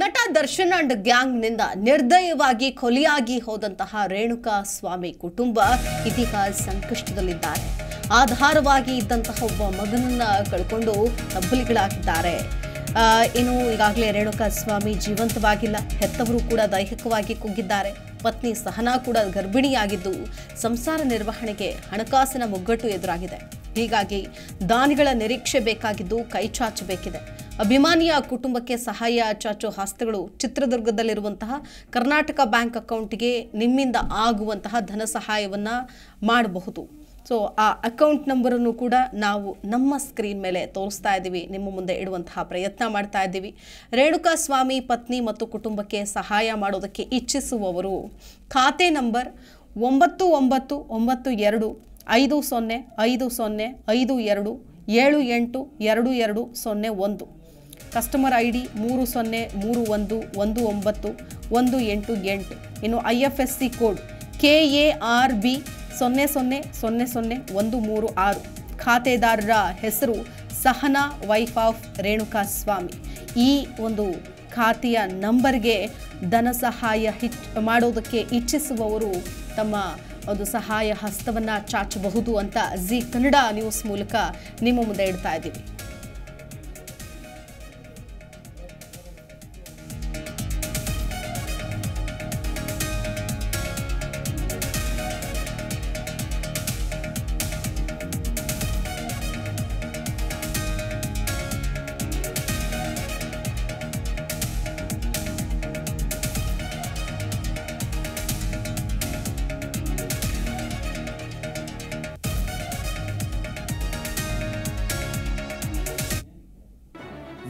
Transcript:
ನಟ ದರ್ಶನ್ ಅಂಡ್ ಗ್ಯಾಂಗ್ನಿಂದ ನಿರ್ದಯವಾಗಿ ಕೊಲೆಯಾಗಿ ಹೋದಂತಹ ರೇಣುಕಾ ಸ್ವಾಮಿ ಕುಟುಂಬ ಇದೀಗ ಸಂಕಷ್ಟದಲ್ಲಿದ್ದಾರೆ. ಆಧಾರವಾಗಿ ಇದ್ದಂತಹ ಒಬ್ಬ ಮಗನನ್ನ ಕಳ್ಕೊಂಡು ತಬ್ಬಲಿಗಳಾಗಿದ್ದಾರೆ. ಏನು ಈಗಾಗಲೇ ರೇಣುಕಾ ಸ್ವಾಮಿ ಜೀವಂತವಾಗಿಲ್ಲ. ಹೆತ್ತವರು ಕೂಡ ದೈಹಿಕವಾಗಿ ಕುಗ್ಗಿದ್ದಾರೆ. ಪತ್ನಿ ಸಹನಾ ಕೂಡ ಗರ್ಭಿಣಿಯಾಗಿದ್ದು ಸಂಸಾರ ನಿರ್ವಹಣೆಗೆ ಹಣಕಾಸಿನ ಮುಗ್ಗಟ್ಟು ಎದುರಾಗಿದೆ. ಹೀಗಾಗಿ ದಾನಿಗಳ ನಿರೀಕ್ಷೆ ಬೇಕಾಗಿದ್ದು ಕೈ ಚಾಚಬೇಕಿದೆ. ಅಭಿಮಾನಿಯ ಕುಟುಂಬಕ್ಕೆ ಸಹಾಯ ಚಾಚು ಹಸ್ತಗಳು ಚಿತ್ರದುರ್ಗದಲ್ಲಿರುವಂತಹ ಕರ್ನಾಟಕ ಬ್ಯಾಂಕ್ ಅಕೌಂಟ್ಗೆ ನಿಮ್ಮಿಂದ ಆಗುವಂತಹ ಧನ ಸಹಾಯವನ್ನು ಮಾಡಬಹುದು. ಸೊ ಆ ಅಕೌಂಟ್ ನಂಬರನ್ನು ಕೂಡ ನಾವು ನಮ್ಮ ಸ್ಕ್ರೀನ್ ಮೇಲೆ ತೋರಿಸ್ತಾ ಇದ್ದೀವಿ. ನಿಮ್ಮ ಮುಂದೆ ಇಡುವಂತಹ ಪ್ರಯತ್ನ ಮಾಡ್ತಾ ಇದ್ದೀವಿ. ರೇಣುಕಾ ಸ್ವಾಮಿ ಪತ್ನಿ ಮತ್ತು ಕುಟುಂಬಕ್ಕೆ ಸಹಾಯ ಮಾಡೋದಕ್ಕೆ ಇಚ್ಛಿಸುವವರು ಖಾತೆ ನಂಬರ್ ಒಂಬತ್ತು ಒಂಬತ್ತು ಒಂಬತ್ತು ಎರಡು ಐದು ಸೊನ್ನೆ ಐದು ಸೊನ್ನೆ ಐದು ಎರಡು ಏಳು ಎಂಟು ಎರಡು ಎರಡು ಸೊನ್ನೆ ಒಂದು. ಕಸ್ಟಮರ್ ಐ ಡಿ ಮೂರು ಸೊನ್ನೆ ಮೂರು ಒಂದು ಒಂದು ಒಂಬತ್ತು ಒಂದು ಎಂಟು ಎಂಟು. ಇನ್ನು I F S C code K A R B ಸೊನ್ನೆ ಸೊನ್ನೆ ಸೊನ್ನೆ ಸೊನ್ನೆ ಒಂದು ಮೂರು ಆರು. ಖಾತೆದಾರರ ಹೆಸರು ಸಹನಾ ವೈಫ್ ಆಫ್ ರೇಣುಕಾ ಸ್ವಾಮಿ. ಈ ಒಂದು ಖಾತೆಯ ನಂಬರ್ಗೆ ಧನ ಸಹಾಯ ಹಿಚ್ ಮಾಡೋದಕ್ಕೆ ಇಚ್ಛಿಸುವವರು ತಮ್ಮ ಒಂದು ಸಹಾಯ ಹಸ್ತವನ್ನು ಚಾಚಬಹುದು ಅಂತ ಜಿ ಕನ್ನಡ ನ್ಯೂಸ್ ಮೂಲಕ ನಿಮ್ಮ ಮುಂದೆ ಇಡ್ತಾ ಇದ್ದೀವಿ.